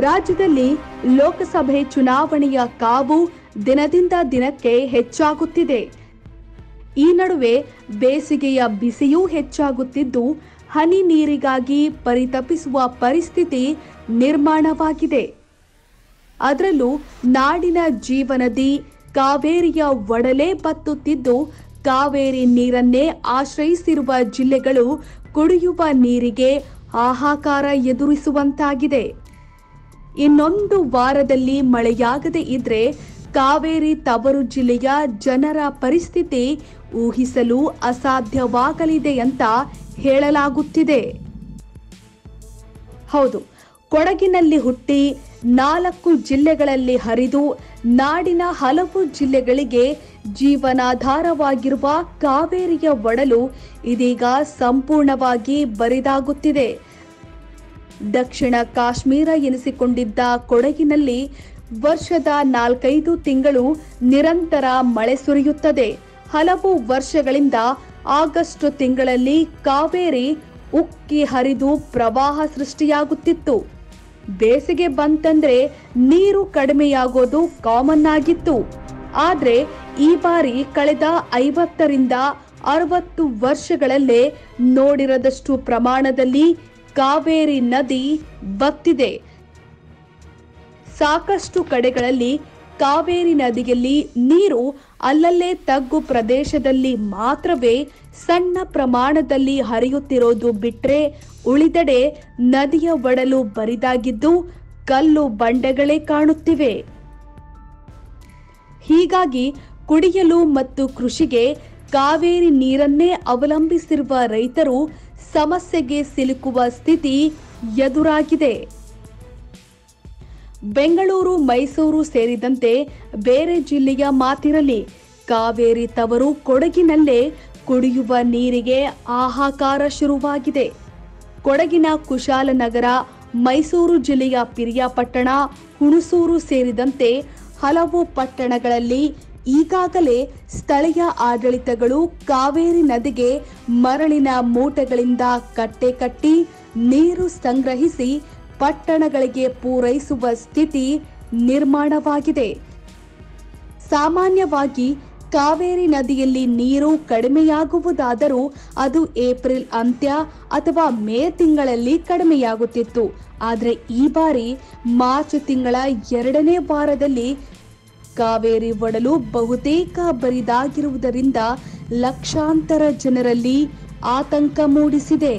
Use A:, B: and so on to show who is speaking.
A: ರಾಜ್ಯದಲ್ಲಿ ಲೋಕಸಭೆ ಚುನಾವಣೆಯ ಕಾವು ದಿನದಿಂದ ದಿನಕ್ಕೆ ಹೆಚ್ಚಾಗುತ್ತಿದೆ. ಈ ನಡುವೆ ಬೇಸಿಗೆಯ ಬಿಸಿಯೂ ಹೆಚ್ಚಾಗುತ್ತಿದ್ದು, ಹನಿ ನೀರಿಗಾಗಿ ಪರಿತಪಿಸುವ ಪರಿಸ್ಥಿತಿ ನಿರ್ಮಾಣವಾಗಿದೆ. ಅದರಲ್ಲೂ ನಾಡಿನ ಜೀವನದಿ ಕಾವೇರಿಯ ಒಡಲೆ ಬತ್ತುತ್ತಿದ್ದು, ಕಾವೇರಿ ನೀರನ್ನೇ ಆಶ್ರಯಿಸಿರುವ ಜಿಲ್ಲೆಗಳು ಕುಡಿಯುವ ನೀರಿಗೆ ಹಾಹಾಕಾರ ಎದುರಿಸುವಂತಾಗಿದೆ. ಇನ್ನೊಂದು ವಾರದಲ್ಲಿ ಮಳೆಯಾಗದೆ ಇದ್ರೆ ಕಾವೇರಿ ತವರು ಜಿಲ್ಲೆಯ ಜನರ ಪರಿಸ್ಥಿತಿ ಊಹಿಸಲು ಅಸಾಧ್ಯವಾಗಲಿದೆ ಅಂತ ಹೇಳಲಾಗುತ್ತಿದೆ. ಹೌದು, ಕೊಡಗಿನಲ್ಲಿ ಹುಟ್ಟಿ ನಾಲ್ಕು ಜಿಲ್ಲೆಗಳಲ್ಲಿ ಹರಿದು ನಾಡಿನ ಹಲವು ಜಿಲ್ಲೆಗಳಿಗೆ ಜೀವನಾಧಾರವಾಗಿರುವ ಕಾವೇರಿಯ ಒಡಲು ಇದೀಗ ಸಂಪೂರ್ಣವಾಗಿ ಬರಿದಾಗುತ್ತಿದೆ. ದಕ್ಷಿಣ ಕಾಶ್ಮೀರ ಎನಿಸಿಕೊಂಡಿದ್ದ ಕೊಡಗಿನಲ್ಲಿ ವರ್ಷದ ನಾಲ್ಕೈದು ತಿಂಗಳು ನಿರಂತರ ಮಳೆ ಸುರಿಯುತ್ತದೆ. ಹಲವು ವರ್ಷಗಳಿಂದ ಆಗಸ್ಟ್ ತಿಂಗಳಲ್ಲಿ ಕಾವೇರಿ ಉಕ್ಕಿ ಹರಿದು ಪ್ರವಾಹ ಸೃಷ್ಟಿಯಾಗುತ್ತಿತ್ತು. ಬೇಸಿಗೆ ಬಂತಂದ್ರೆ ನೀರು ಕಡಿಮೆಯಾಗೋದು ಕಾಮನ್ ಆಗಿತ್ತು. ಆದ್ರೆ ಈ ಬಾರಿ ಕಳೆದ ಐವತ್ತರಿಂದ ಅರವತ್ತು ವರ್ಷಗಳಲ್ಲೇ ನೋಡಿರದಷ್ಟು ಪ್ರಮಾಣದಲ್ಲಿ ಕಾವೇರಿ ನದಿ ಬತ್ತಿದೆ. ಸಾಕಷ್ಟು ಕಡೆಗಳಲ್ಲಿ ಕಾವೇರಿ ನದಿಯಲ್ಲಿ ನೀರು ಅಲ್ಲಲ್ಲೇ ತಗ್ಗು ಪ್ರದೇಶದಲ್ಲಿ ಮಾತ್ರವೇ ಸಣ್ಣ ಪ್ರಮಾಣದಲ್ಲಿ ಹರಿಯುತ್ತಿರೋದು ಬಿಟ್ರೆ ಉಳಿದೆಡೆ ನದಿಯ ಒಡಲು ಬರಿದಾಗಿದ್ದು ಕಲ್ಲು ಬಂಡೆಗಳೇ ಕಾಣುತ್ತಿವೆ. ಹೀಗಾಗಿ ಕುಡಿಯಲು ಮತ್ತು ಕೃಷಿಗೆ ಕಾವೇರಿ ನೀರನ್ನೇ ಅವಲಂಬಿಸಿರುವ ರೈತರು ಸಮಸ್ಯೆಗೆ ಸಿಲುಕುವ ಸ್ಥಿತಿ ಎದುರಾಗಿದೆ. ಬೆಂಗಳೂರು, ಮೈಸೂರು ಸೇರಿದಂತೆ ಬೇರೆ ಜಿಲ್ಲೆಯ ಮಾತಿರಲಿ, ಕಾವೇರಿ ತವರು ಕೊಡಗಿನಲ್ಲೇ ಕುಡಿಯುವ ನೀರಿಗೆ ಹಾಹಾಕಾರ ಶುರುವಾಗಿದೆ. ಕೊಡಗಿನ ಕುಶಾಲನಗರ, ಮೈಸೂರು ಜಿಲ್ಲೆಯ ಪಿರಿಯಾಪಟ್ಟಣ, ಹುಣಸೂರು ಸೇರಿದಂತೆ ಹಲವು ಪಟ್ಟಣಗಳಲ್ಲಿ ಈಗಾಗಲೇ ಸ್ಥಳೀಯ ಆಡಳಿತಗಳು ಕಾವೇರಿ ನದಿಗೆ ಮರಳಿನ ಮೂಟೆಗಳಿಂದ ಕಟ್ಟೆ ಕಟ್ಟಿ ನೀರು ಸಂಗ್ರಹಿಸಿ ಪಟ್ಟಣಗಳಿಗೆ ಪೂರೈಸುವ ಸ್ಥಿತಿ ನಿರ್ಮಾಣವಾಗಿದೆ. ಸಾಮಾನ್ಯವಾಗಿ ಕಾವೇರಿ ನದಿಯಲ್ಲಿ ನೀರು ಕಡಿಮೆಯಾಗುವುದಾದರೂ ಅದು ಏಪ್ರಿಲ್ ಅಂತ್ಯ ಅಥವಾ ಮೇ ತಿಂಗಳಲ್ಲಿ ಕಡಿಮೆಯಾಗುತ್ತಿತ್ತು. ಆದರೆ ಈ ಬಾರಿ ಮಾರ್ಚ್ ತಿಂಗಳ ಎರಡನೇ ವಾರದಲ್ಲಿ ಕಾವೇರಿ ಒಡಲು ಬಹುತೇಕ ಬರಿದಾಗಿರುವುದರಿಂದ ಲಕ್ಷಾಂತರ ಜನರಲ್ಲಿ ಆತಂಕ ಮೂಡಿಸಿದೆ.